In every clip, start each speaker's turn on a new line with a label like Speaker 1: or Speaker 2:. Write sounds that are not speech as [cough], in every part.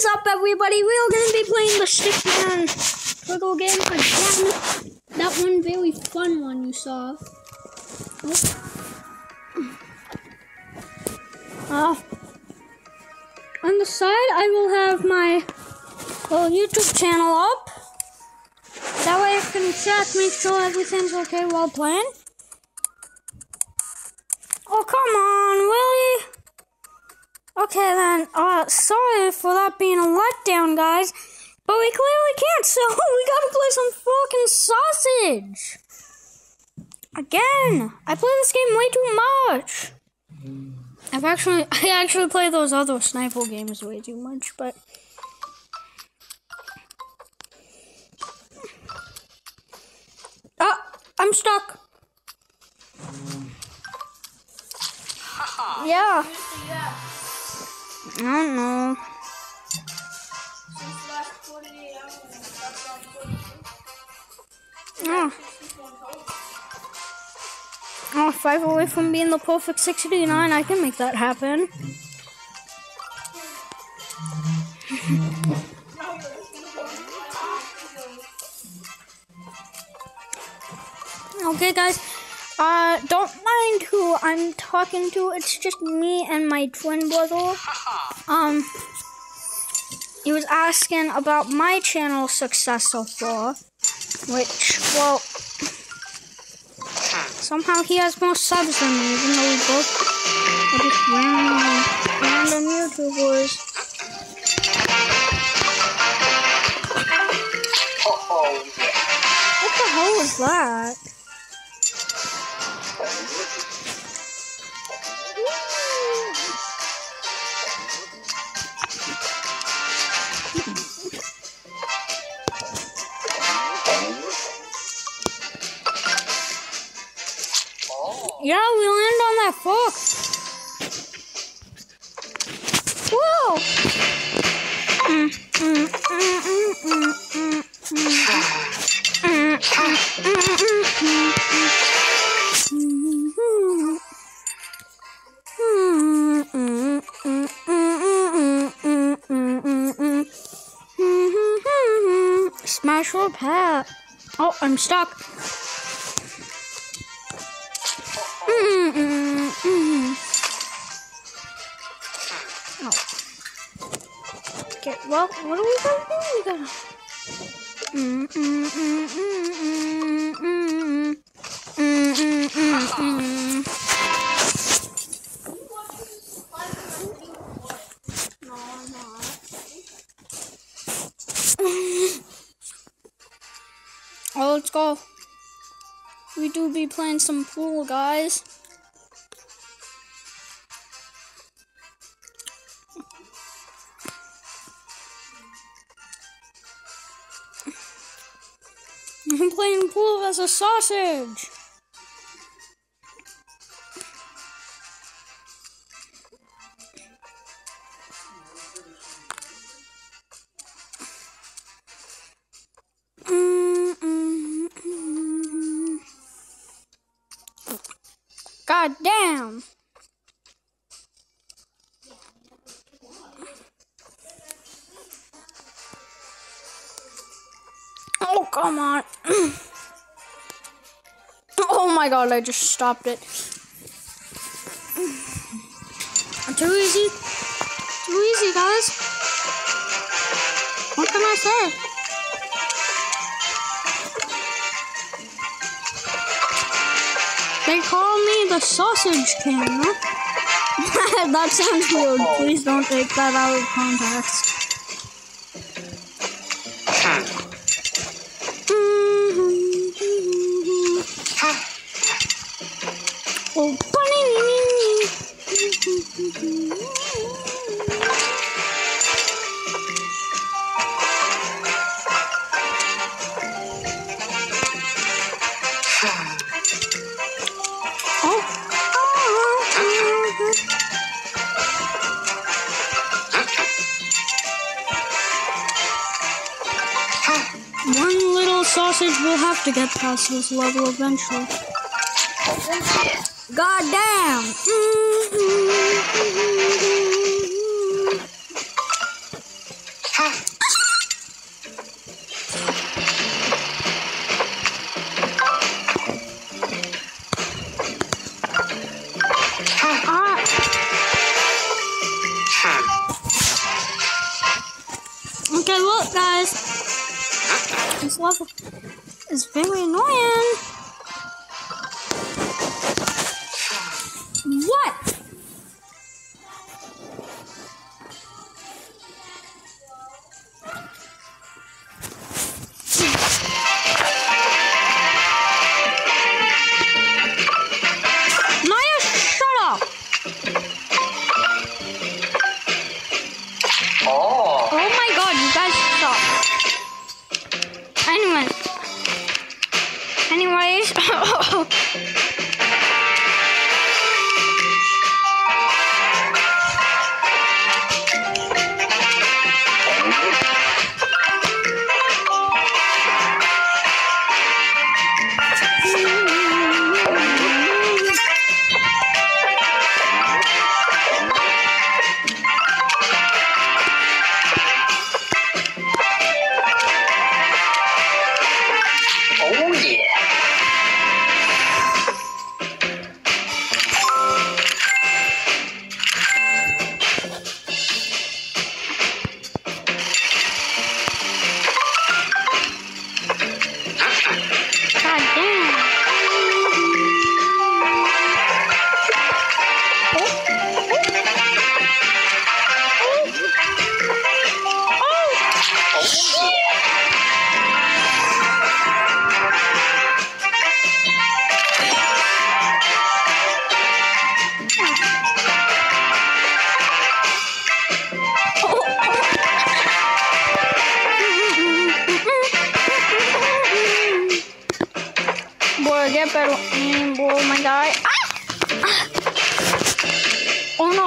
Speaker 1: is up, everybody? We're gonna be playing the Stickman Turtle game again. That one very fun one you saw. Uh, on the side, I will have my little YouTube channel up. That way I can check, make sure everything's okay while playing. Oh, come on, really? Okay then, uh, sorry for that being a letdown, guys. But we clearly can't, [laughs] so we gotta play some fucking sausage. Again, I play this game way too much. I've actually, [laughs] I actually play those other sniper games way too much, but. Oh, I'm stuck. Mm. Yeah. Don't know. Oh. Oh, five away from being the perfect 69, I can make that happen. [laughs] okay, guys. Uh, don't mind who I'm talking to. It's just me and my twin brother. Um, he was asking about my channel success so far, which, well, somehow he has more subs than me, even though we both are just random, random YouTubers. What the hell was that? Smash or pat. Oh, I'm stuck. Well, what are we gonna do? We gotta. Mm, mm, mm, mm, mm, mm, mm, mm, [laughs] oh, let's go. We do be playing some pool, guys. Playing pool as a sausage. Mm. God damn. Oh, come on. [clears throat] oh my god, I just stopped it. Too easy. Too easy, guys. What can I say? They call me the sausage king. [laughs] That sounds weird. Please don't take that out of context. Have to get past this level eventually. God damn! Okay, look, guys. This level is very annoying.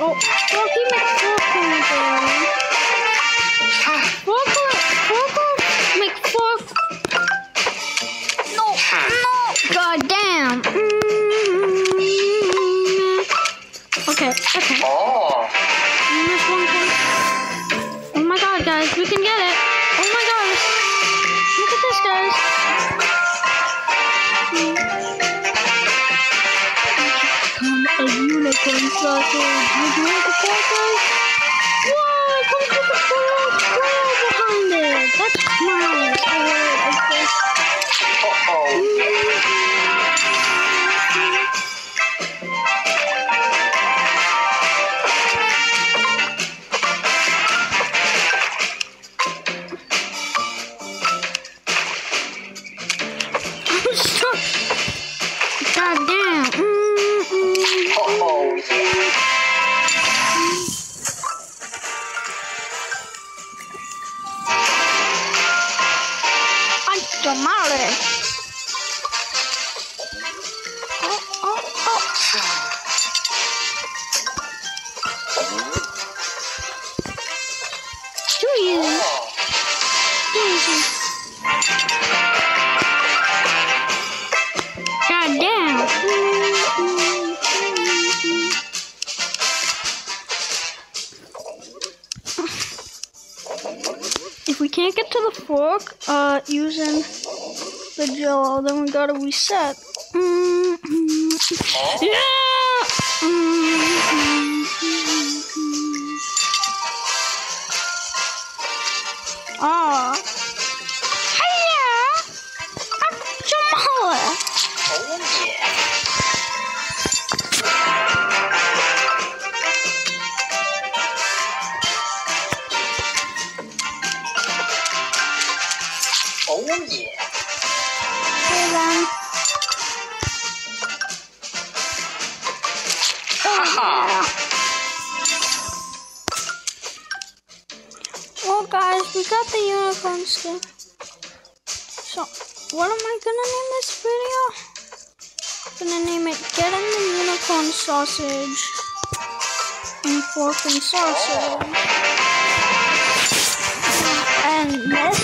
Speaker 2: Oh,
Speaker 1: Rocky McForkin again. Fork, Fork, McFork. No, no. God damn. Mm. Okay, okay.
Speaker 2: Oh.
Speaker 1: Point. Oh my god, guys, we can get it. Oh my gosh. Look at this, guys. Sausage. Would you like a sausage? 感冒嘞。Can't get to the fork uh, using the jello. Then we gotta reset. Mm, mm, yeah! Mm, Ah. Well, guys, we got the unicorn skin. So, what am I gonna name this video? I'm gonna name it Getting the Unicorn Sausage and Fork and Sausage. And this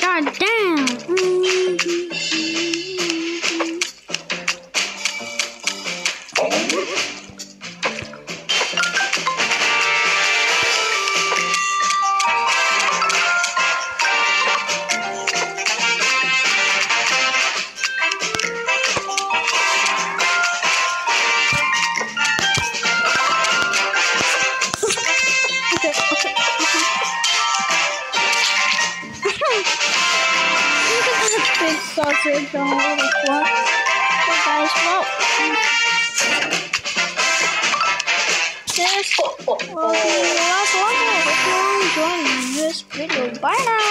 Speaker 1: God damn. Big sausage on a little fork. Okay, guys, this will be the last level. Hope you're enjoying this video. Bye now.